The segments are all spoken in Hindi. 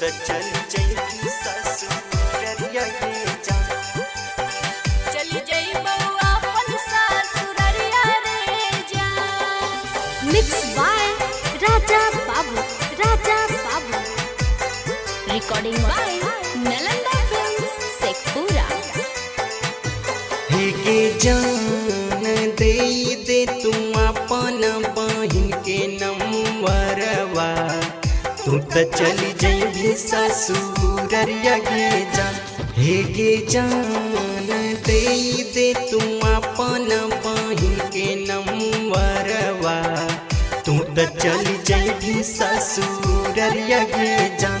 चल जइबी ससुररिया ये जान चली जाई बउआ अपन ससुररिया रे जान mix by Raja Babu Raja Babu. Recording by Nalanda films Sheikhpura हे के जान दे दे तुम अपन बहिन के नंबरवा तू त चली जइबी ससुररिया गे जा। हे गे जान दे दे तुम अपन बहिन के नंबरवा तू त चली जइबी ससुररिया गे जान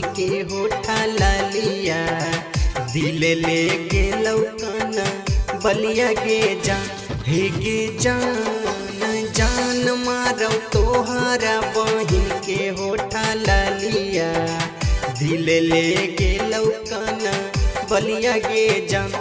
के होठा लालिया, दिल ले के लौकाना बलिया के जान। हे के जान जान मारो तोहारा बहिन के होठा लालिया, दिल ले के लौकाना बलिया के जान।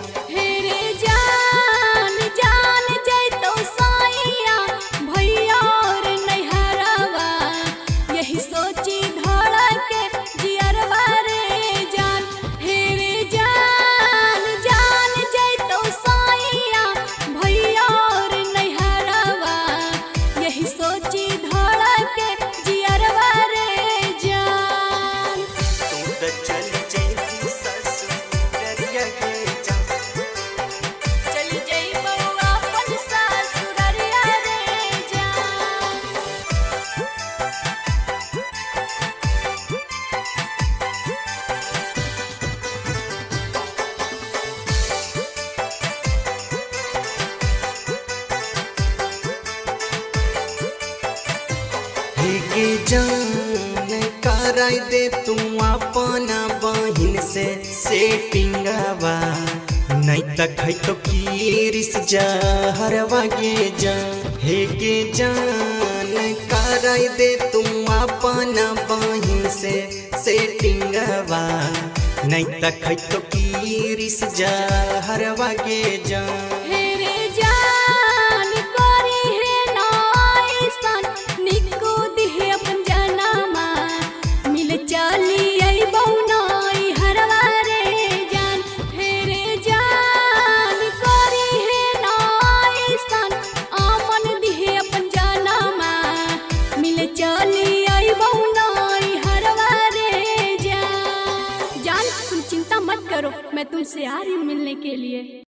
के जान कराई दे तुम अपना बहिन से सेटिंगवा नहीं तक है तो कीरिस जहरवा के जान हे के जान कराई दे तुम अपना बहिन से से सेटिंगवा नहीं तक है तो कीरिस जहरवा के जान करो। मैं तुमसे आ रही हूँ मिलने के लिए